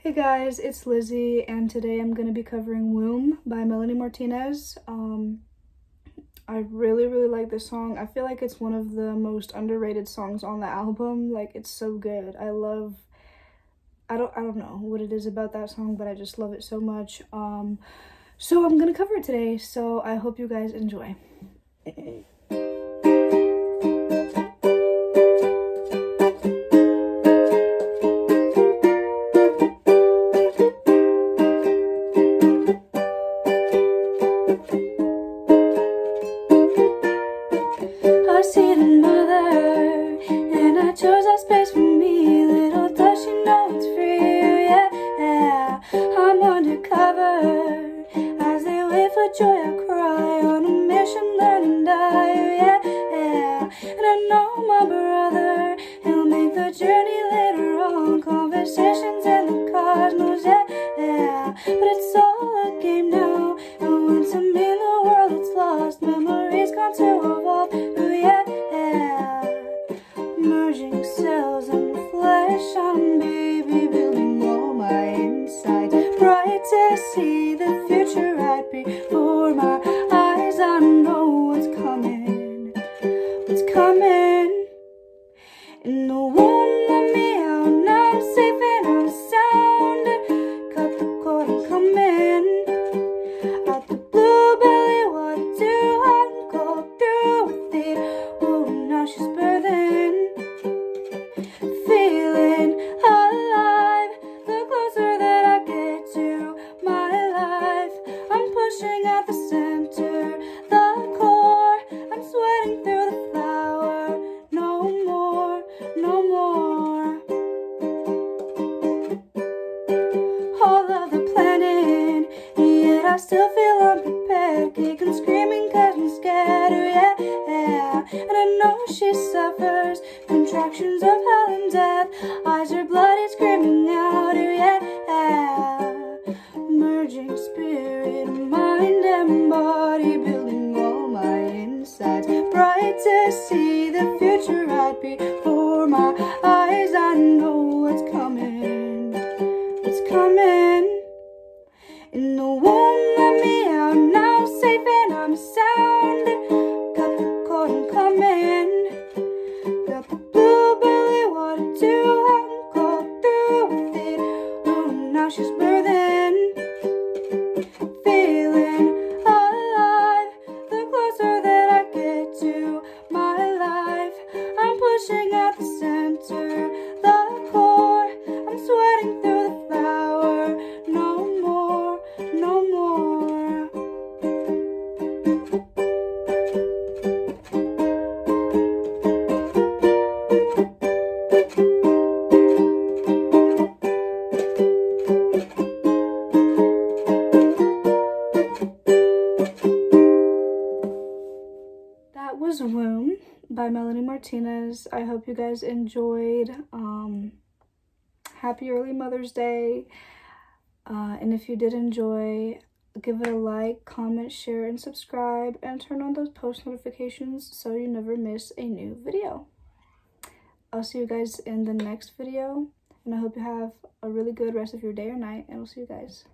Hey guys, it's Lizzie and today I'm going to be covering Womb by Melanie Martinez. Um, I really, really like this song. I feel like it's one of the most underrated songs on the album. Like, it's so good. I love... I don't, I don't know what it is about that song, but I just love it so much. Um, so I'm going to cover it today, so I hope you guys enjoy. joy I cry on a mission, learn and die, yeah, yeah. And I know my brother, he'll make the journey later on, conversations in the cosmos, yeah, yeah. But it's all a game now, and i'm in the world it's lost, memories gone to evolve, ooh, yeah, yeah. Merging cells and flesh on baby, building all my insides, bright to see the future I'd be. in the. Still feel unprepared. Kicking, screaming scared, oh yeah, yeah. And I know she suffers Contractions of hell and death. Eyes are bloody, screaming out, yeah, yeah. Merging spirit, mind and body she's breathing, feeling alive. The closer that I get to my life, I'm pushing at the center, the core. I'm sweating. Was Womb by Melanie Martinez. I hope you guys enjoyed. Um, happy early Mother's Day. Uh, and if you did enjoy, give it a like, comment, share, and subscribe. And turn on those post notifications so you never miss a new video. I'll see you guys in the next video. And I hope you have a really good rest of your day or night. And I'll see you guys.